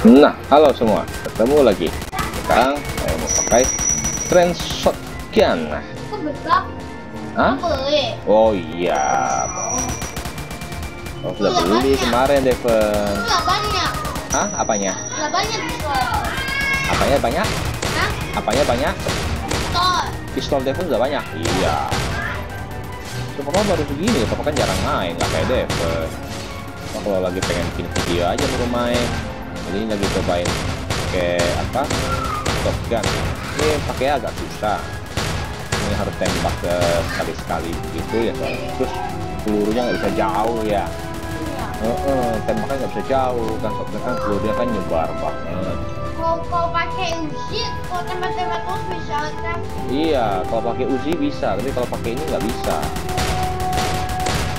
Nah, halo semua, ketemu lagi. Sekarang saya mau pakai trend shotgun. Bedak? Hah? Oh iya. Oh, sudah Iya, beli banyak. kemarin, Devon. Banyak. Hah? Apanya? Enggak banyak. Apanya banyak? Hah? Apanya banyak? Toh. Pistol Devon sudah banyak. Iya. So, papa baru segini, papa kan jarang main, nggak kayak Devon. Papa kalau lagi pengen bikin video aja baru main. Ini lagi cobain pakai apa? Shotgun. Ini pakai agak susah. Ini harus tembak ke sekali-sekali gitu ya soalnya. Terus pelurunya nggak bisa jauh ya. Iya. Heeh, tembaknya nggak bisa jauh kan shotgun kan pelurunya kan nyebar banget. Kalau kalau pakai Uzi, kalau tembak-tembak terus bisa kan? Iya, kalau pakai Uzi bisa, tapi kalau pakai ini nggak bisa.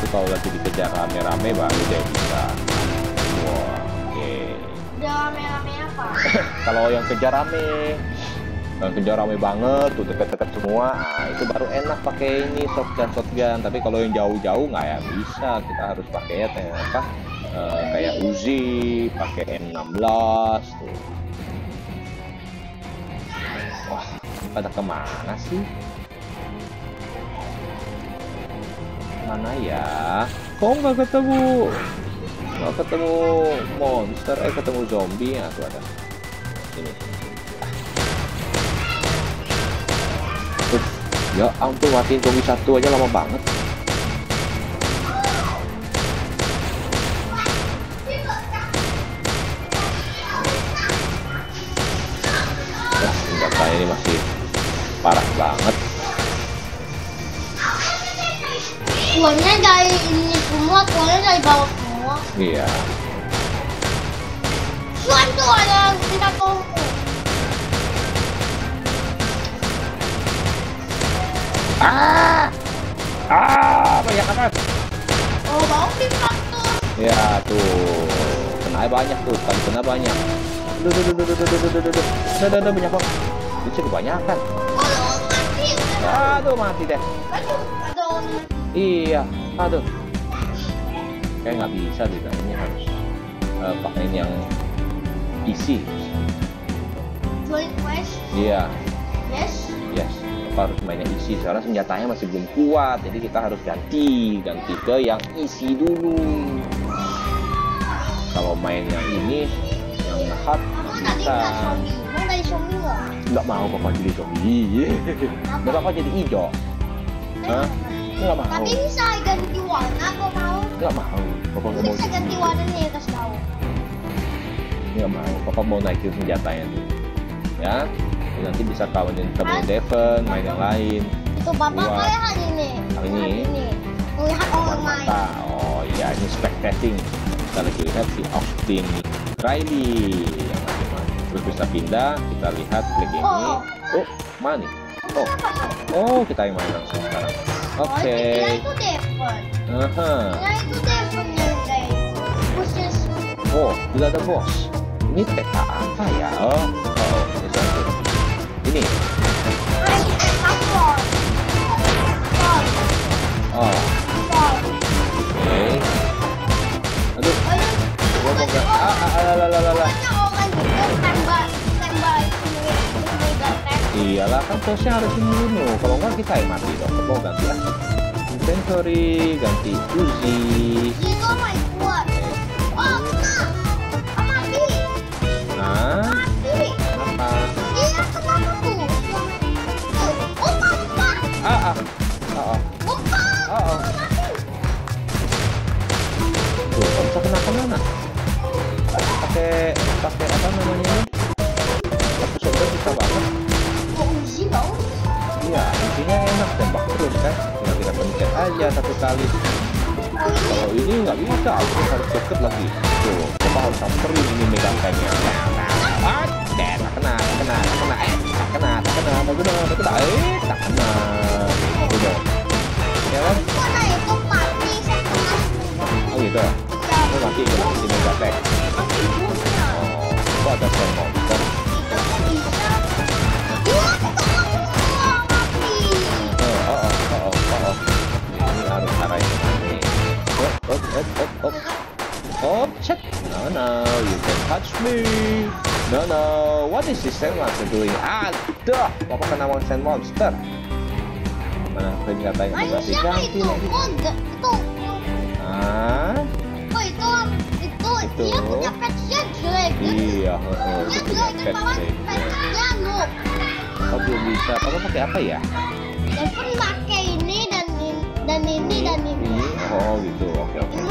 Itu kalau lagi dikejar rame-rame baru deh bisa. Kalau yang kejar rame, yang kejar rame banget, tuh deket-deket semua, nah, itu baru enak pakai ini shotgun shotgun. Tapi kalau yang jauh-jauh nggak ya bisa, kita harus pakai ya apa? eh, kayak Uzi, pakai M16 tuh. Wah, pada ke mana sih? Mana ya? Kok nggak ketemu? Nggak ketemu monster, eh ketemu zombie ya tuh ada. Ini. Uh, ya ampun matiin zombie satu aja lama banget. Wah, senjata ini masih parah banget. Kuahnya dari ini semua, kuahnya dari bawah. Iya. Suan tuh ada kita tunggu. Ah! Ah, banyak akan. Oh, bawah kita tuh. Ya tuh, kena banyak tuh, kan kena banyak. Duh, duh, duh, duh, duh, duh, duh, duh, duh, duh. Duh, duh, banyak banget. Bisa kebanyakan. Oh, mati. Aduh, mati deh. Aduh, orang Iya, aduh. Kayak nggak bisa deh, ini harus eh, pakai ini yang isi. Iya, Yes. yes. Kita harus mainnya isi, karena senjatanya masih belum kuat. Jadi kita harus ganti, ganti ke yang isi dulu. Kalau main yang ini, yang hard nggak bisa. nggak nggak? Nggak mau papa jadi zombie. Nggak papa jadi hijau. Hah? Nggak mau. Tapi bisa ganti warna kok mau. Nggak mau. Papa nggak mau Bisa jadi ganti warnanya kasih tahu. nggak mau papa mau naikin senjatanya dulu ya nanti bisa kawanin sama Devon main yang lain Itu Wah. kayak hari ini. Hari ini? Hari ini. Melihat orang main. oh iya ini spectating kita lagi lihat si Austin Riley yang lagi main terus bisa pindah kita lihat klik ini Oh. oh mana oh. Oh kita yang main langsung sekarang. Oh, oke. itu Devon. Aha. Kira itu Devon yang kayak khusus. oh tidak ada bos. Ini peta apa ya? Oh oh ini satu. Ini. Oh. Oke. Aduh. Aduh, gua mau ah ah ah lah lah iyalah kan sausnya harus dibunuh kalau enggak kita yang mati dong. Mau ganti ya inventory ganti Uzi. Pakai pakai apa namanya ini? Aku bisa banget. Iya, intinya enak tembak terus kan. Tinggal kita pencet aja satu kali. Ini. Kalau ini nggak bisa, aku harus deket lagi. Tuh, kita harus samperin ini megang tanknya. Ah, tak kena, kena, tak kena, eh, tak kena, tak kena, kena, kena, eh, tak kena. Udah. Ya kan? Oh gitu ya? Ya, Aku mati kena si mega tank. mati punya. Oh, kok ada hop, hop, hop, hop. Oh, chat. No, no, you can touch me. No, no. What is this sand monster doing? Ah, duh. Papa kena one sand monster. Mana peringatan yang Manusia berarti apa ganti itu? lagi. Oh. Itu. Ah, Oh, itu. Itu. Itu. Dia punya dragon. iya. heeh, Dia dragon. petsnya noob. Oh, belum bisa. Papa pakai apa ya? Devon pakai ini dan ini dan ini dan ini. Ini. Oh, gitu. Oke, oke. Ini tuh dolar